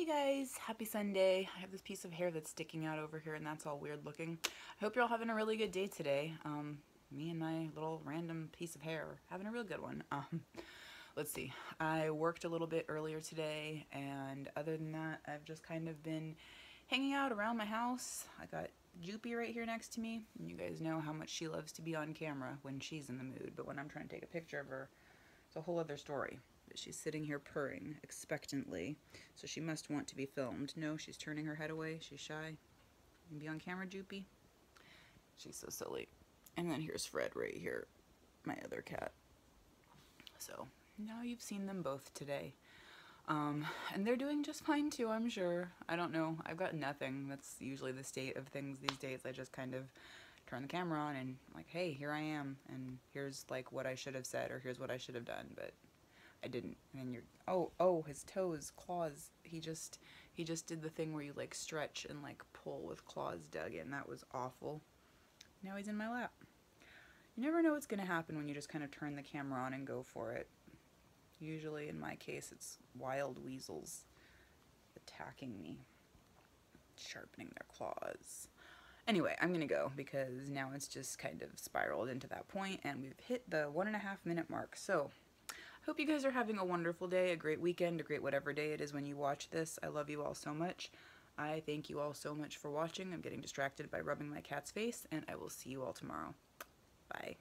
Hey guys, happy Sunday. I have this piece of hair that's sticking out over here and that's all weird looking. I hope you're all having a really good day today. Um, me and my little random piece of hair having a real good one. Um, let's see, I worked a little bit earlier today and other than that I've just kind of been hanging out around my house. I got Joopy right here next to me and you guys know how much she loves to be on camera when she's in the mood but when I'm trying to take a picture of her it's a whole other story. But she's sitting here purring expectantly, so she must want to be filmed. No, she's turning her head away. She's shy. Be on camera, Joopy. She's so silly. And then here's Fred right here, my other cat. So now you've seen them both today. Um, and they're doing just fine too, I'm sure. I don't know. I've got nothing. That's usually the state of things these days. I just kind of turn the camera on and like, hey, here I am. And here's like what I should have said or here's what I should have done. But I didn't. And then you're, oh, oh, his toes, claws. He just, he just did the thing where you like stretch and like pull with claws dug in. That was awful. Now he's in my lap. You never know what's going to happen when you just kind of turn the camera on and go for it. Usually, in my case, it's wild weasels attacking me, sharpening their claws. Anyway, I'm to go because now it's just kind of spiraled into that point and we've hit the one and a half minute mark. So, I Hope you guys are having a wonderful day, a great weekend, a great whatever day it is when you watch this. I love you all so much. I thank you all so much for watching. I'm getting distracted by rubbing my cat's face, and I will see you all tomorrow. Bye.